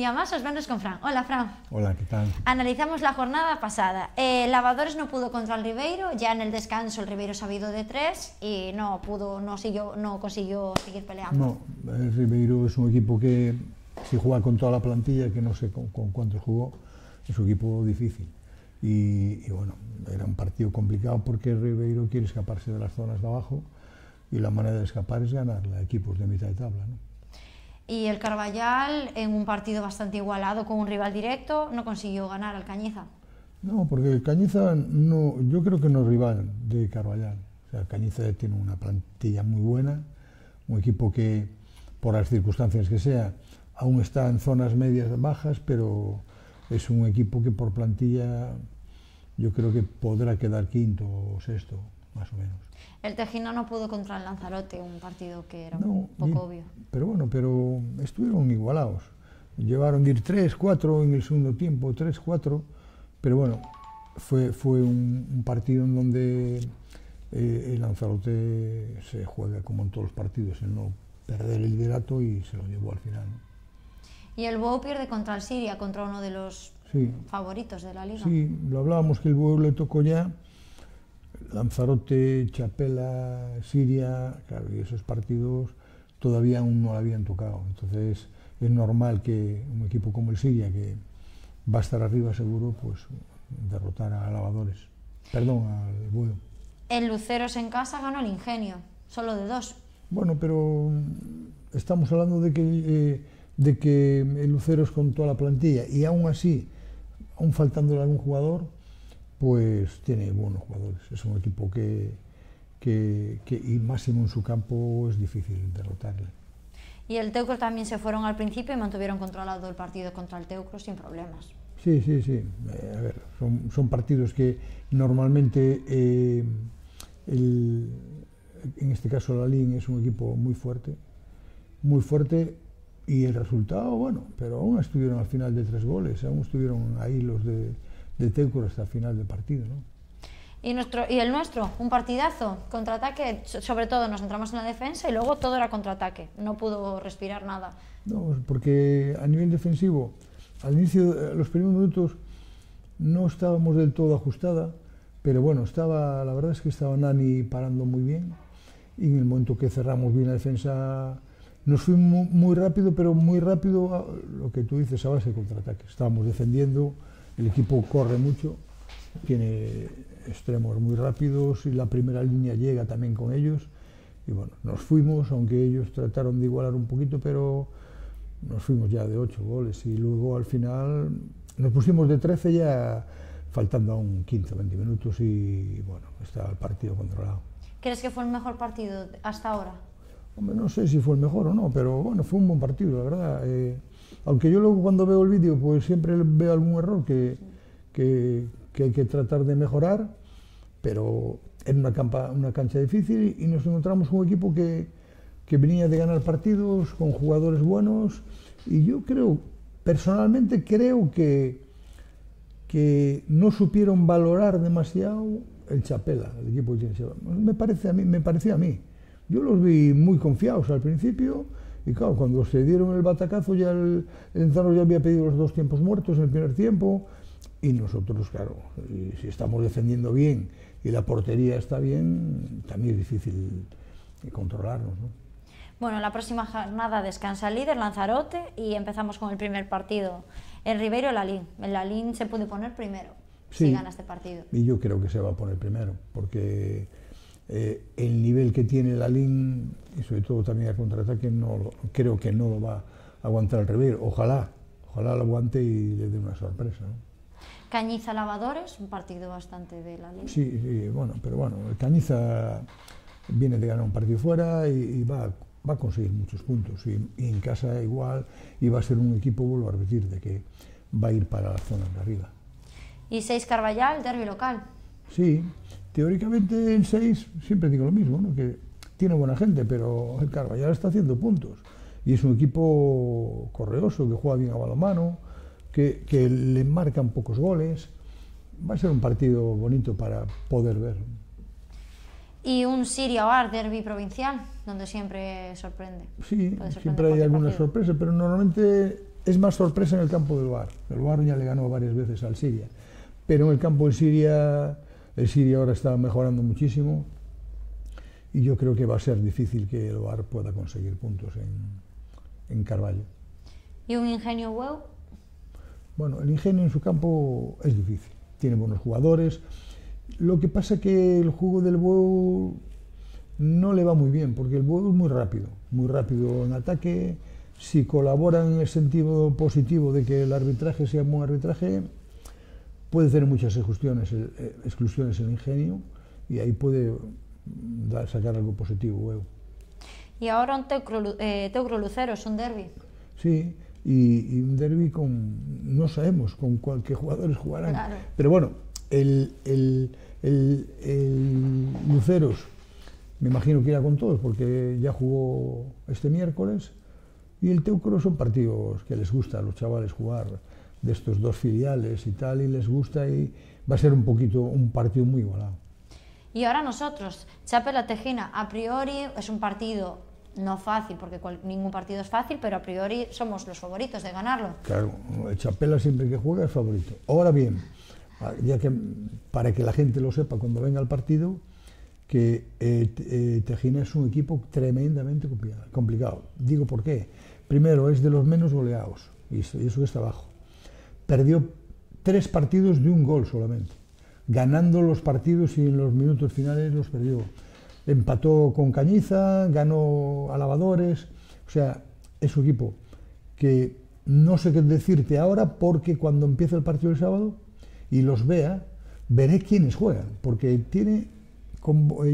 día más a Os Verdes con Fran. Hola, Fran. Hola, ¿qué tal? Analizamos la jornada pasada. Eh, Lavadores no pudo contra el Ribeiro, ya en el descanso el Ribeiro se ha ido de tres y no pudo, no siguió, no consiguió seguir peleando. No, el Ribeiro es un equipo que si juega con toda la plantilla, que no sé con, con cuántos jugó, es un equipo difícil. Y, y, bueno, era un partido complicado porque el Ribeiro quiere escaparse de las zonas de abajo y la manera de escapar es ganarle a equipos de mitad de tabla. ¿no? Y el Carballal, en un partido bastante igualado con un rival directo, no consiguió ganar al Cañiza. No, porque el Cañiza no, yo creo que no es rival de Carballal. O sea, Cañiza tiene una plantilla muy buena, un equipo que, por las circunstancias que sea, aún está en zonas medias bajas, pero es un equipo que por plantilla yo creo que podrá quedar quinto o sexto, más o menos. El Tejino no pudo contra el Lanzarote, un partido que era no, un poco y, obvio. Pero bueno, pero estuvieron igualados. Llevaron de ir 3, 4 en el segundo tiempo, 3, 4, pero bueno, fue, fue un, un partido en donde eh, el Lanzarote se juega como en todos los partidos, en no perder el liderato y se lo llevó al final. Y el Bueu pierde contra el Siria, contra uno de los sí. favoritos de la liga. Sí, lo hablábamos que el Bueu le tocó ya Lanzarote, Chapela, Siria, claro, y esos partidos todavía aún no lo habían tocado. Entonces es normal que un equipo como el Siria, que va a estar arriba seguro, pues derrotar a Lavadores. Perdón, al Bueo. El Luceros en casa ganó el Ingenio, solo de dos. Bueno, pero estamos hablando de que, eh, de que el Luceros con toda la plantilla y aún así, aún faltándole algún jugador, pues tiene buenos jugadores. Es un equipo que, que, que, y máximo en su campo es difícil derrotarle. Y el Teucro también se fueron al principio y mantuvieron controlado el partido contra el Teucro sin problemas. Sí, sí, sí. Eh, a ver, son, son, partidos que normalmente, eh, el, en este caso la LIN es un equipo muy fuerte, muy fuerte y el resultado, bueno, pero aún estuvieron al final de tres goles, aún estuvieron ahí los de de Teucro hasta el final del partido. ¿no? Y, nuestro, y el nuestro, un partidazo, contraataque, sobre todo nos centramos en la defensa y luego todo era contraataque, no pudo respirar nada. No, porque a nivel defensivo, al inicio, los primeros minutos, no estábamos del todo ajustada, pero bueno, estaba, la verdad es que estaba Nani parando muy bien y en el momento que cerramos bien la defensa nos fuimos muy rápido, pero muy rápido lo que tú dices a base de contraataque. Estábamos defendiendo, el equipo corre mucho, tiene extremos muy rápidos y la primera línea llega también con ellos. Y bueno, nos fuimos, aunque ellos trataron de igualar un poquito, pero nos fuimos ya de 8 goles y luego al final nos pusimos de 13 ya faltando aún 15 o 20 minutos y bueno, estaba el partido controlado. ¿Crees que fue el mejor partido hasta ahora? No sé si fue el mejor o no, pero bueno, fue un buen partido, la verdad. Eh, aunque yo luego cuando veo el vídeo, pues siempre veo algún error que, que, hay que tratar de mejorar, pero era una, una cancha difícil y nos encontramos un equipo que, que venía de ganar partidos con jugadores buenos y yo creo, personalmente creo que, que no supieron valorar demasiado el Chapela, el equipo de Me parece a mí, me pareció a mí. Yo los vi muy confiados al principio y claro, cuando se dieron el batacazo ya el, el ya había pedido los dos tiempos muertos en el primer tiempo y nosotros, claro, si estamos defendiendo bien y la portería está bien, también es difícil controlarnos. ¿no? Bueno, la próxima jornada descansa el líder, Lanzarote, y empezamos con el primer partido. El Ribeiro, Lalín. El Lalín se puede poner primero sí, si gana este partido. Y yo creo que se va a poner primero, porque eh, el nivel que tiene la LIN y sobre todo también el contraataque no lo, creo que no lo va a aguantar el Ribeiro. Ojalá, ojalá lo aguante y le dé una sorpresa. ¿no? Cañiza Lavadores, un partido bastante de la LIN. Sí, sí, bueno, pero bueno, Cañiza viene de ganar un partido fuera y, y va, va, a conseguir muchos puntos. Y, y, en casa igual, y va a ser un equipo, vuelvo a repetir, de que va a ir para la zona de arriba. Y 6 Carballal, derby local. Sí, teóricamente el 6, siempre digo lo mismo, ¿no? que tiene buena gente, pero el Carballal está haciendo puntos. Y es un equipo correoso, que juega bien a balomano, que, que le marcan pocos goles. Va a ser un partido bonito para poder ver. Y un Siria Oar derby provincial, donde siempre sorprende. Sí, siempre hay alguna partido. sorpresa, pero normalmente es más sorpresa en el campo del Bar. El Bar ya le ganó varias veces al Siria, pero en el campo del Siria, el Siria ahora está mejorando muchísimo y yo creo que va a ser difícil que el Bar pueda conseguir puntos en, en Carvalho. Y un Ingenio Hueu, Bueno, el ingenio en su campo es difícil, tiene buenos jugadores. Lo que pasa que el juego del Bueu no le va muy bien, porque el Bueu es muy rápido, muy rápido en ataque. Si colabora en el sentido positivo de que el arbitraje sea un buen arbitraje, puede tener muchas exclusiones, el- eh, exclusiones el ingenio y ahí puede mm, dar- sacar algo positivo, Bueu. y ahora un Teucro, eh, Teucro Lucero, es un derby. Sí, y, y un derby con. No sabemos con cuál, qué jugadores jugarán. Claro. Pero bueno, el, el, el, el Luceros, me imagino que irá con todos, porque ya jugó este miércoles. Y el Teucro son partidos que les gusta a los chavales jugar de estos dos filiales y tal, y les gusta, y va a ser un poquito, un partido muy igualado. Y ahora nosotros, Chapela Tejina, a priori es un partido no fácil, porque cual- ningún partido es fácil, pero a priori somos los favoritos de ganarlo. Claro, el Chapela siempre que juega es favorito. Ahora bien, ya que para que la gente lo sepa cuando venga al partido, que eh, eh, Tejina es un equipo tremendamente complicado. Digo por qué. Primero, es de los menos goleados, y eso, y eso que está abajo. Perdió tres partidos de un gol solamente, ganando los partidos y en los minutos finales los perdió. Empató con Cañiza, ganó a Lavadores, o sea, es un equipo que no sé qué decirte ahora porque cuando empiece el partido el sábado y los vea, veré quiénes juegan, porque tiene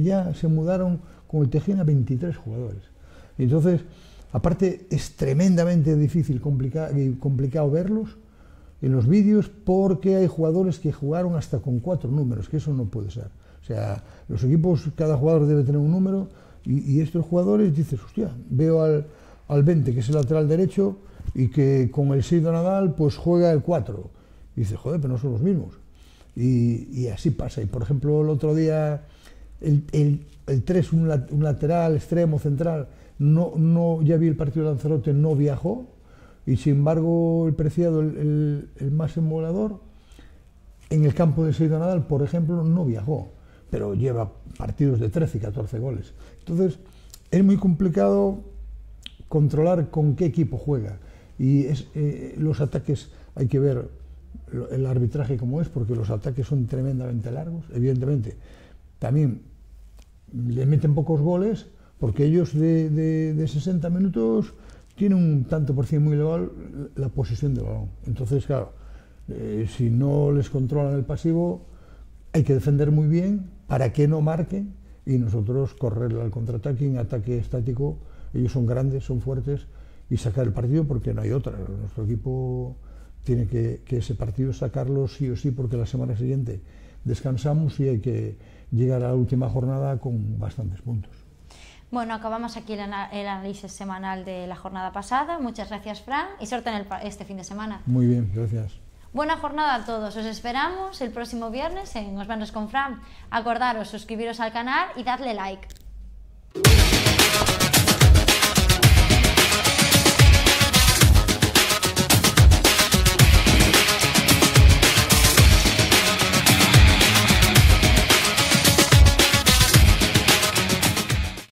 ya se mudaron con el Tejena 23 jugadores. Entonces, aparte, es tremendamente difícil, complica- y complicado verlos en los vídeos porque hay jugadores que jugaron hasta con cuatro números, que eso no puede ser. O sea, los equipos, cada jugador debe tener un número y, estos jugadores dices, hostia, veo al, al 20, que es el lateral derecho, y que con el 6 de Nadal pues juega el 4. Y dices, joder, pero no son los mismos. Y, así pasa. Y por ejemplo, el otro día, el, el, el 3, un, un lateral, extremo, central, no, no, ya vi el partido de Lanzarote, no viajó. Y sin embargo, el Preciado, el, más emulador, en el campo de Seida Nadal, por ejemplo, no viajó, pero lleva partidos de 13 y 14 goles. Entonces, es muy complicado controlar con qué equipo juega. Y eh, los ataques, hay que ver el arbitraje como es, porque los ataques son tremendamente largos, evidentemente. También le meten pocos goles, porque ellos de 60 minutos tienen un tanto por cien muy elevado la posesión del balón. Entonces, claro, eh, si no les controlan el pasivo, hay que defender muy bien para que no marquen y nosotros correr al contraataque en ataque estático. Ellos son grandes, son fuertes y sacar el partido porque no hay otra. Nuestro equipo tiene que ese partido sacarlo sí o sí porque la semana siguiente descansamos y hay que llegar a la última jornada con bastantes puntos. Bueno, acabamos aquí el, análisis semanal de la jornada pasada. Muchas gracias, Fran, y suerte en el este fin de semana. Muy bien, gracias. Buena jornada a todos. Os esperamos el próximo viernes en Os Bandos con Fran. Acordaros, suscribiros al canal y darle like.